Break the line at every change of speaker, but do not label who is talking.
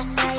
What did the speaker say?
I.